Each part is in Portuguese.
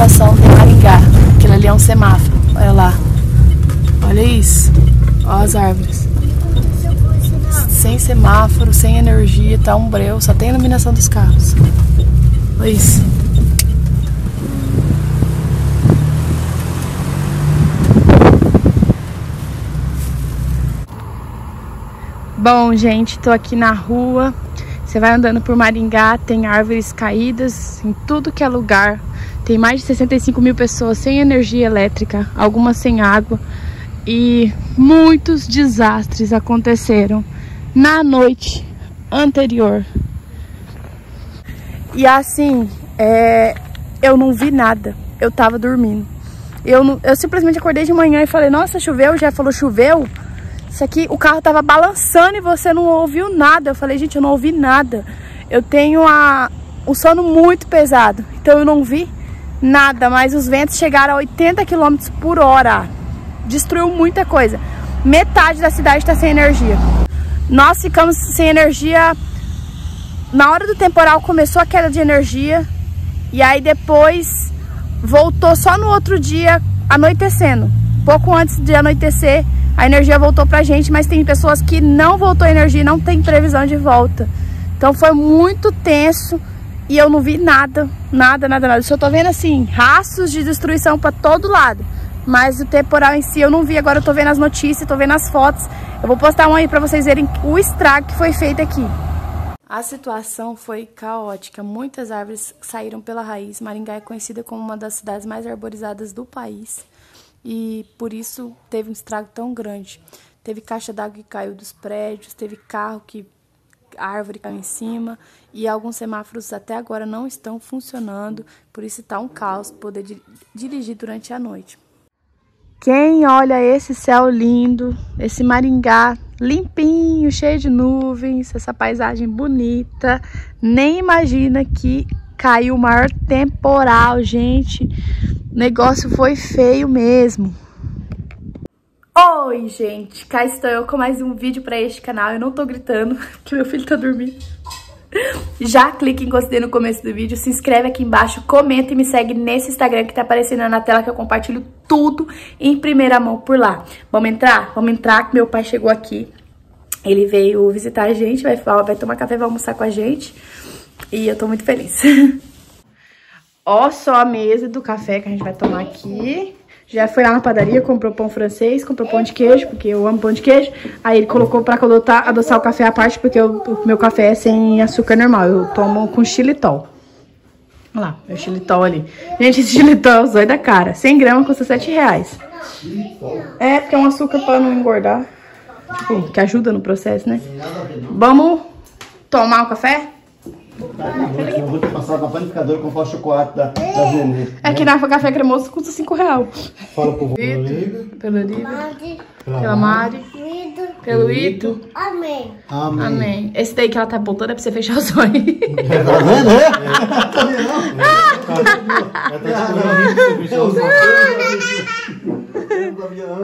situação de Maringá. Aquilo ali é um semáforo. Olha lá. Olha isso. Olha as árvores. Sem semáforo, sem energia, tá um breu, só tem iluminação dos carros. Olha isso. Bom, gente, tô aqui na rua. Você vai andando por Maringá, tem árvores caídas em tudo que é lugar. Tem mais de 65 mil pessoas sem energia elétrica, algumas sem água. E muitos desastres aconteceram na noite anterior. E assim, é, eu não vi nada. Eu tava dormindo. Eu, eu simplesmente acordei de manhã e falei, nossa, choveu? Já falou, choveu? Isso aqui, o carro tava balançando e você não ouviu nada. Eu falei, gente, eu não ouvi nada. Eu tenho a, o sono muito pesado, então eu não vi nada. Mas os ventos chegaram a 80 km por hora. Destruiu muita coisa. Metade da cidade está sem energia. Nós ficamos sem energia. Na hora do temporal começou a queda de energia. E aí depois voltou só no outro dia, anoitecendo. Pouco antes de anoitecer, a energia voltou pra gente, mas tem pessoas que não voltou a energia e não tem previsão de volta. Então foi muito tenso e eu não vi nada, nada, nada, nada. Eu só tô vendo assim, rastros de destruição para todo lado. Mas o temporal em si eu não vi, agora eu tô vendo as notícias, tô vendo as fotos. Eu vou postar um aí pra vocês verem o estrago que foi feito aqui. A situação foi caótica, muitas árvores saíram pela raiz. Maringá é conhecida como uma das cidades mais arborizadas do país e por isso teve um estrago tão grande. Teve caixa d'água que caiu dos prédios, teve carro que árvore caiu em cima e alguns semáforos até agora não estão funcionando, por isso está um caos poder di dirigir durante a noite. Quem olha esse céu lindo, esse Maringá limpinho, cheio de nuvens, essa paisagem bonita, nem imagina que caiu o maior temporal, gente. O negócio foi feio mesmo. Oi, gente. Cá estou eu com mais um vídeo para este canal. Eu não tô gritando, porque meu filho tá dormindo. Já clique em gostei no começo do vídeo, se inscreve aqui embaixo, comenta e me segue nesse Instagram que tá aparecendo na tela que eu compartilho tudo em primeira mão por lá. Vamos entrar? Vamos entrar que meu pai chegou aqui. Ele veio visitar a gente, vai, vai tomar café, vai almoçar com a gente. E eu tô muito feliz. Ó só a mesa do café que a gente vai tomar aqui. Já foi lá na padaria, comprou pão francês, comprou pão de queijo, porque eu amo pão de queijo. Aí ele colocou pra adotar, adoçar o café à parte, porque o meu café é sem açúcar normal. Eu tomo com xilitol. Olha lá, meu xilitol ali. Gente, esse xilitol é o zóio da cara. 100 gramas custa 7 reais. É, porque é um açúcar pra não engordar. Tipo, que ajuda no processo, né? Vamos tomar o café? Eu vou ter passado na panificadora comprar o chocolate da, da. É que na café cremoso custa 5 reais. Fala pro Vitor, pelo Olívia, pela Mari, pelo Ito. Amém. Amém. Amém. Esse daí que ela tá apontando é pra você fechar os olhos. Tá vendo, é?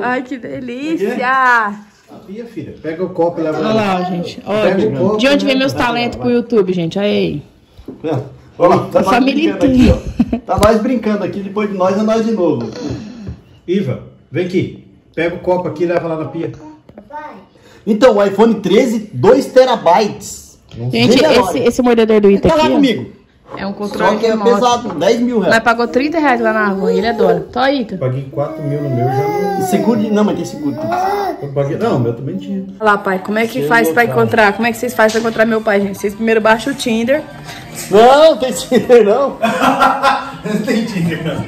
Ai, que delícia! Pia, filha. Pega o copo e leva Olha lá, gente. Olha, Pega o copo de onde vem meus talentos pro YouTube, gente? Aí. Olha lá, tá A nós família brincando aqui, ó. Tá nós brincando aqui, depois de nós é nós de novo. Iva, vem aqui. Pega o copo aqui e leva lá na pia. Então, o iPhone 13, 2 terabytes. Gente, esse, esse mordedor do Ita Tá lá aqui ó, comigo. É um Só controle que é pesado, 10 mil Nós reais. pagou 30 reais lá na rua e ele adora. Tó, Ita. Paguei 4 mil no meu, já Seguro, de- não, mas tem seguro. não. Eu paguei, não, o meu também tinha. Olha lá, pai, como é que Seu faz pra encontrar? Como é que vocês fazem pra encontrar meu pai, gente? Vocês primeiro baixam o Tinder. Não, tem Tinder não. Não entendi, cara.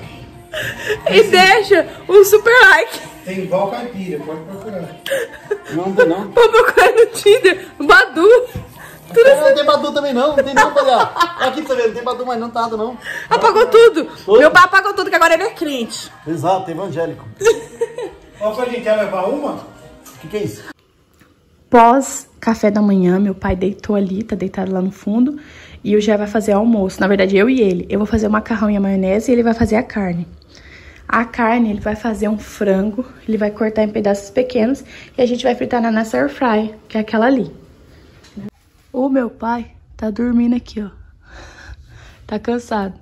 E deixa o super like Tem igual caipira, pode procurar. Não tem não. pra procurar no Tinder, Badu. Tudo Não, não tem Badu também não, não tem não, olha. Aqui pra você ver, não tem Badu mais não, tá nada não. Apagou tudo. Tudo. Meu pai apagou tudo, que agora ele é crente. Exato, evangélico. Ó, Fadinho, quer levar uma? O que, que é isso? Pós café da manhã, meu pai deitou ali, tá deitado lá no fundo. E o Jé vai fazer almoço. Na verdade, eu e ele. Eu vou fazer o macarrão e a maionese e ele vai fazer a carne. A carne, ele vai fazer um frango, ele vai cortar em pedaços pequenos e a gente vai fritar na nossa air fry, que é aquela ali. O meu pai tá dormindo aqui, ó. Tá cansado.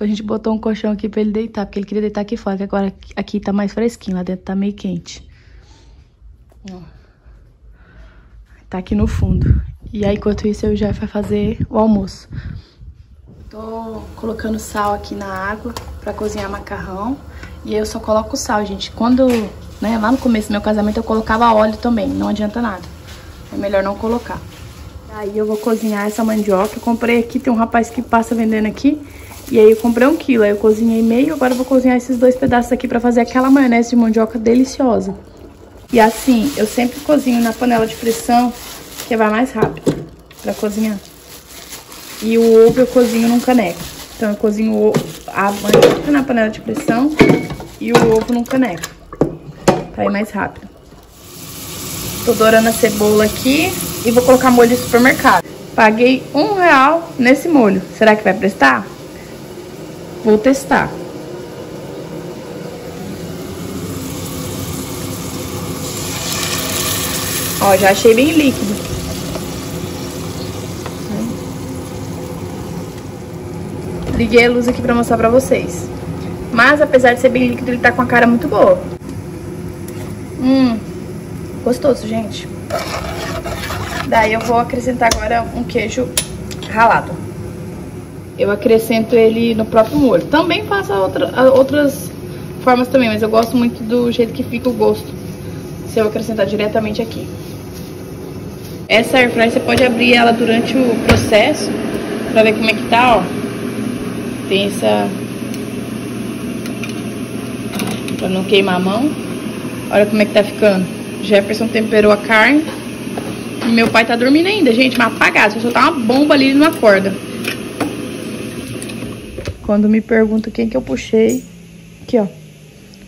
A gente botou um colchão aqui pra ele deitar, porque ele queria deitar aqui fora, que agora aqui tá mais fresquinho, lá dentro tá meio quente. Ó. Tá aqui no fundo. E aí, enquanto isso, eu já vai fazer o almoço. Tô colocando sal aqui na água pra cozinhar macarrão. E eu só coloco sal, gente. Quando, né, lá no começo do meu casamento eu colocava óleo também, não adianta nada. É melhor não colocar. Aí eu vou cozinhar essa mandioca. Eu comprei aqui, tem um rapaz que passa vendendo aqui. E aí eu comprei um quilo, aí eu cozinhei meio, agora eu vou cozinhar esses dois pedaços aqui pra fazer aquela maionese de mandioca deliciosa. E assim, eu sempre cozinho na panela de pressão, que vai mais rápido pra cozinhar. E o ovo eu cozinho num caneco. Então eu cozinho a mandioca na panela de pressão e o ovo num caneco. Pra ir mais rápido. Tô dourando a cebola aqui e vou colocar molho de supermercado. Paguei um real nesse molho. Será que vai prestar? Vou testar. Ó, já achei bem líquido. Liguei a luz aqui pra mostrar pra vocês. Mas, apesar de ser bem líquido, ele tá com a cara muito boa. Hum, gostoso, gente. Daí eu vou acrescentar agora um queijo ralado. Eu acrescento ele no próprio molho. Também faço outra, outras formas também, mas eu gosto muito do jeito que fica o gosto. Se eu acrescentar diretamente aqui. Essa airfryer você pode abrir ela durante o processo pra ver como é que tá, ó. Tem essa... Pra não queimar a mão. Olha como é que tá ficando. Jefferson temperou a carne. E meu pai tá dormindo ainda, gente, mas apagado. Se eu soltar uma bomba ali, ele não acorda. Quando me perguntam quem que eu puxei, aqui ó,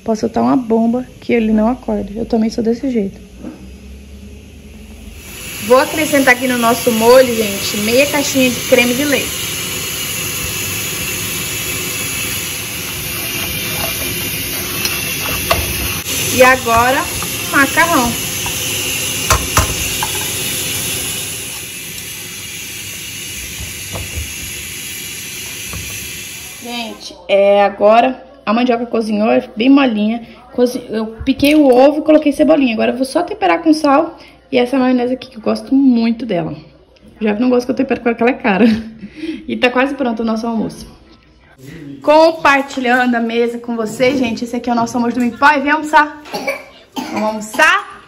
posso soltar uma bomba que ele não acorda. Eu também sou desse jeito. Vou acrescentar aqui no nosso molho, gente, meia caixinha de creme de leite. E agora, macarrão. Gente, é, agora a mandioca cozinhou, é bem molinha. Eu piquei o ovo e coloquei cebolinha. Agora eu vou só temperar com sal e essa maionese aqui, que eu gosto muito dela. Já não gosto que eu tempero com aquela cara. E tá quase pronto o nosso almoço. Compartilhando a mesa com vocês, gente. Esse aqui é o nosso almoço domingo. Pai, vem almoçar. Vamos almoçar?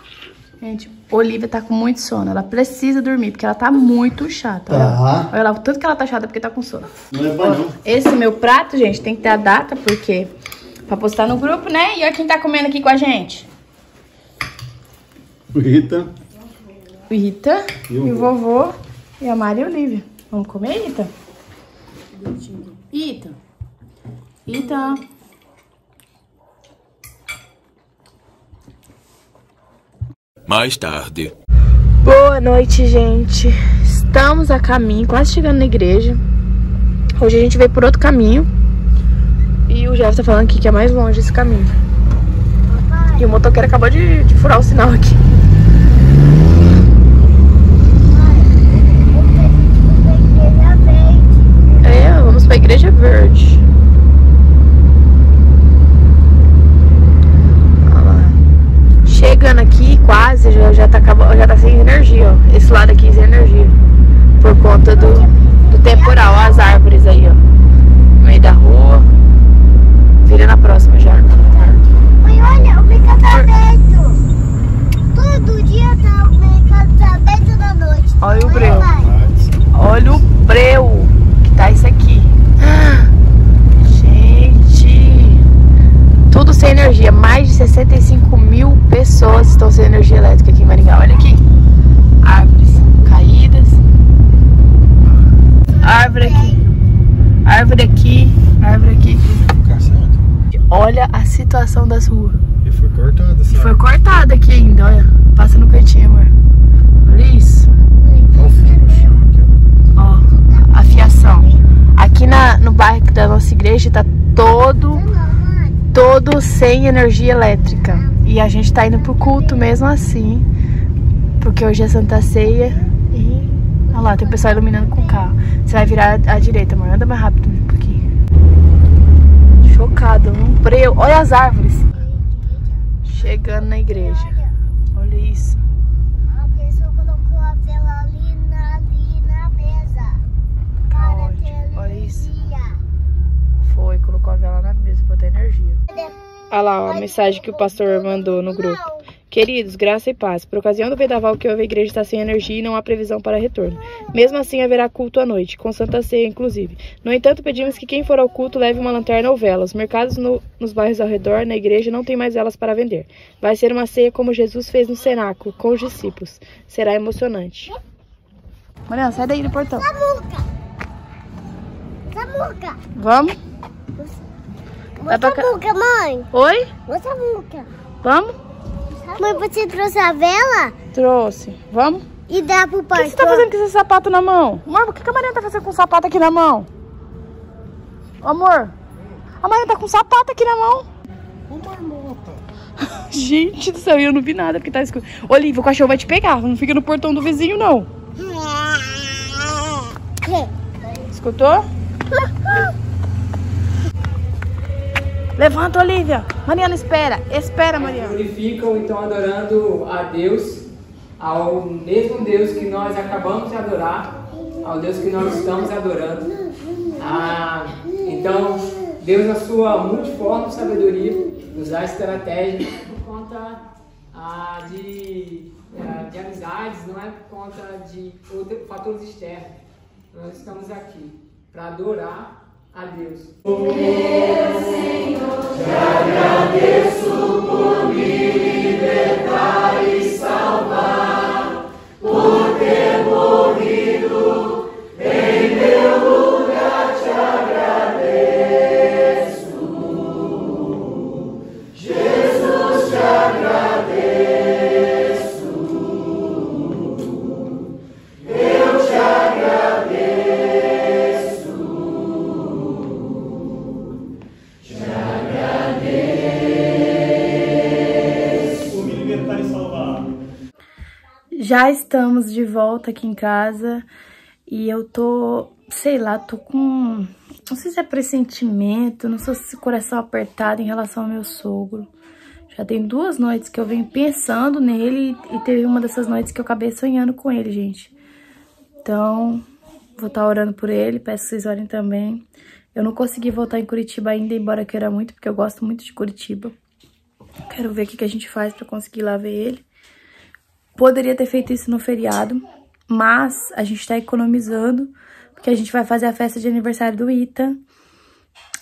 Gente, Olivia tá com muito sono. Ela precisa dormir, porque ela tá muito chata. Olha, Tá. olha lá, o tanto que ela tá chata porque tá com sono. Não é bom. Esse meu prato, gente, tem que ter a data, porque... Pra postar no grupo, né? E olha quem tá comendo aqui com a gente. Rita. O Rita, E e o o vovô, e a Maria e a Olivia. Vamos comer, Rita? Rita. Rita. Mais tarde. Boa noite, gente. Estamos a caminho, quase chegando na igreja. Hoje a gente veio por outro caminho. E o Jeff tá falando aqui que é mais longe esse caminho. E o motoqueiro acabou de, de furar o sinal aqui. É, vamos pra Igreja Verde. Olha lá. Chegando aqui, quase, já, já, tá, já tá sem energia, ó. Esse lado aqui sem energia. Por conta do, do temporal, ó, as árvores aí, ó. No meio da rua. Vira na próxima já. Mãe, olha, o mercado tá aberto. Todo dia tá, o mercado tá aberto da noite. Olha o Mãe, breu. vai. Olha o breu que tá isso aqui. Ah, Gente, tudo sem energia. Mais de 65 mil pessoas estão sem energia elétrica aqui em Maringá. Olha aqui. Árvores caídas. Árvore aqui. Árvore aqui. Árvore aqui. Olha a situação das ruas. E foi cortado essa. Foi cortada aqui ainda, olha. Passa no cantinho, amor. Olha isso. Olha o fio no chão aqui, Ó, a fiação. Aqui na, no bairro da nossa igreja tá todo, todo sem energia elétrica. E a gente tá indo pro culto mesmo assim. Porque hoje é Santa Ceia. E olha lá, tem o pessoal iluminando com o carro. Você vai virar à direita, amor. Anda mais rápido um pouquinho. Chocada, um breu. Olha as árvores. Chegando na igreja. Olha isso. Colocou a vela na, mesa. Para ter Olha energia. Foi, colocou a vela na mesa pra ter energia. Olha lá ó, a mensagem que o pastor mandou no grupo. Queridos, graça e paz. Por ocasião do vendaval que houve, a igreja está sem energia e não há previsão para retorno. Mesmo assim, haverá culto à noite, com Santa Ceia, inclusive. No entanto, pedimos que quem for ao culto leve uma lanterna ou vela. Os mercados no- nos bairros ao redor, na igreja, não tem mais velas para vender. Vai ser uma ceia como Jesus fez no cenáculo, com os discípulos. Será emocionante. Mariana, sai daí do portão. Samuca. Samuca. Vamos? Pra cá. Samuca, mãe. Oi? Ô, Samuca. Vamos? Mãe, você trouxe a vela Trouxe. Vamos? e dá pro O que pastor. você tá fazendo com esse sapato na mão? Amor, o que a Mariana tá fazendo com o sapato aqui na mão? Ô, amor, a Mariana tá com o sapato aqui na mão. Gente do céu, eu não vi nada porque tá escuro. Olivia, o cachorro vai te pegar. Não fica no portão do vizinho, não. Escutou? Levanta, Olivia. Mariana, espera. Espera, Mariana. glorificam e estão adorando a Deus, ao mesmo Deus que nós acabamos de adorar, ao Deus que nós estamos adorando. Ah, então, Deus, na sua multiforme sabedoria, nos dá estratégia por conta ah, de, ah, de amizades, não é por conta de fatores externos. Nós estamos aqui para adorar a Deus. O volta aqui em casa e eu tô, sei lá, tô com. Não sei se é pressentimento, não sei se coração apertado em relação ao meu sogro. Já tem duas noites que eu venho pensando nele e teve uma dessas noites que eu acabei sonhando com ele, gente. Então, vou estar orando por ele, peço que vocês orem também. Eu não consegui voltar em Curitiba ainda, embora queira muito, porque eu gosto muito de Curitiba. Quero ver o que, que a gente faz pra conseguir ir lá ver ele. Poderia ter feito isso no feriado, mas a gente tá economizando, porque a gente vai fazer a festa de aniversário do Ita.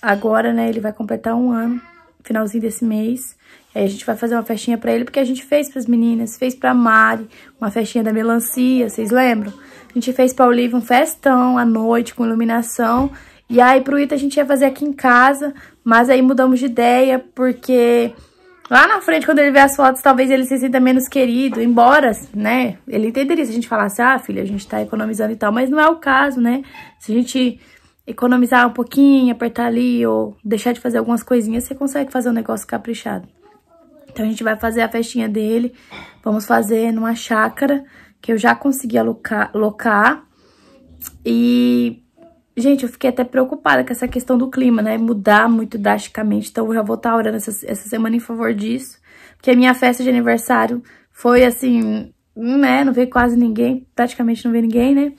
Agora, né, ele vai completar um ano, finalzinho desse mês. Aí a gente vai fazer uma festinha pra ele, porque a gente fez pras meninas, fez pra Mari, uma festinha da melancia, vocês lembram? A gente fez pra Olivia um festão à noite, com iluminação. E aí pro Ita a gente ia fazer aqui em casa, mas aí mudamos de ideia, porque... Lá na frente, quando ele vê as fotos, talvez ele se sinta menos querido, embora, né? Ele entenderia se a gente falasse, ah, filha, a gente tá economizando e tal, mas não é o caso, né? Se a gente economizar um pouquinho, apertar ali ou deixar de fazer algumas coisinhas, você consegue fazer um negócio caprichado. Então a gente vai fazer a festinha dele, vamos fazer numa chácara que eu já consegui alocar, locar. E, gente, eu fiquei até preocupada com essa questão do clima, né? Mudar muito drasticamente. Então eu já vou estar orando essa, essa semana em favor disso. Porque a minha festa de aniversário foi assim, né? Não veio quase ninguém, praticamente não veio ninguém, né?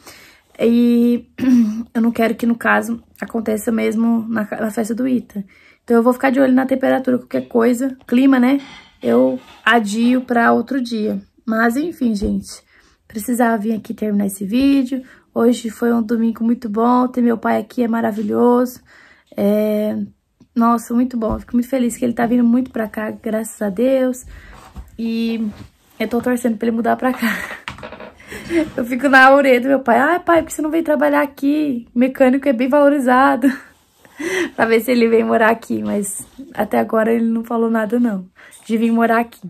E eu não quero que, no caso, aconteça mesmo na, na festa do Ita. Então eu vou ficar de olho na temperatura, qualquer coisa, clima, né? Eu adio pra outro dia. Mas enfim, gente, precisava vir aqui terminar esse vídeo. Hoje foi um domingo muito bom, ter meu pai aqui é maravilhoso. É... Nossa, muito bom, fico muito feliz que ele tá vindo muito pra cá, graças a Deus. E eu tô torcendo pra ele mudar pra cá. Eu fico na orelha do meu pai. Ai, pai, por que você não veio trabalhar aqui? Mecânico é bem valorizado. pra ver se ele vem morar aqui. Mas até agora ele não falou nada, não. De vir morar aqui.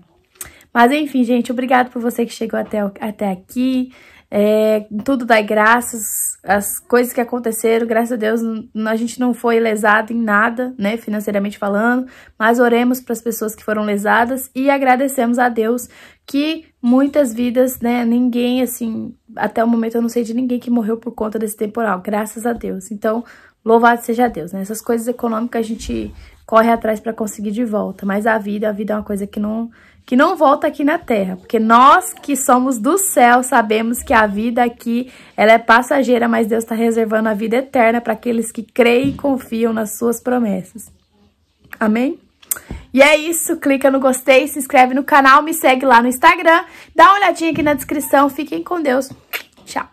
Mas enfim, gente, obrigado por você que chegou até, até aqui. É, tudo dá graças, as coisas que aconteceram, graças a Deus, a gente não foi lesado em nada, né, financeiramente falando, mas oremos para as pessoas que foram lesadas e agradecemos a Deus que muitas vidas, né, ninguém, assim, até o momento eu não sei de ninguém que morreu por conta desse temporal, graças a Deus. Então, louvado seja Deus, né, essas coisas econômicas a gente corre atrás para conseguir de volta. Mas a vida, a vida é uma coisa que não que não volta aqui na terra, porque nós que somos do céu sabemos que a vida aqui ela é passageira, mas Deus está reservando a vida eterna para aqueles que creem e confiam nas suas promessas. Amém? E é isso, clica no gostei, se inscreve no canal, me segue lá no Instagram, dá uma olhadinha aqui na descrição, fiquem com Deus. Tchau.